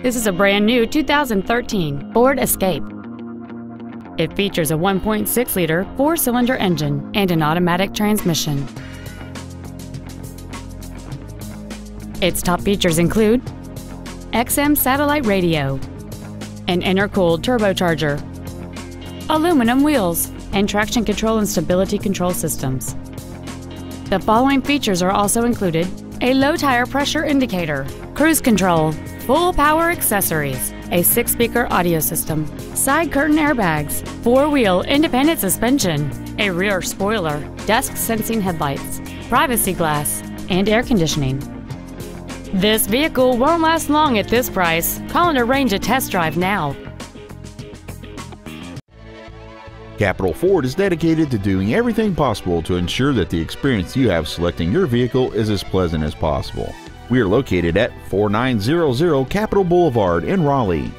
This is a brand new 2013 Ford Escape. It features a 1.6-liter four-cylinder engine and an automatic transmission. Its top features include XM satellite radio, an intercooled turbocharger, aluminum wheels, and traction control and stability control systems. The following features are also included a low tire pressure indicator, cruise control, full power accessories, a six speaker audio system, side curtain airbags, four wheel independent suspension, a rear spoiler, dusk sensing headlights, privacy glass, and air conditioning. This vehicle won't last long at this price. Call and arrange a test drive now. Capital Ford is dedicated to doing everything possible to ensure that the experience you have selecting your vehicle is as pleasant as possible. We are located at 4900 Capital Boulevard in Raleigh.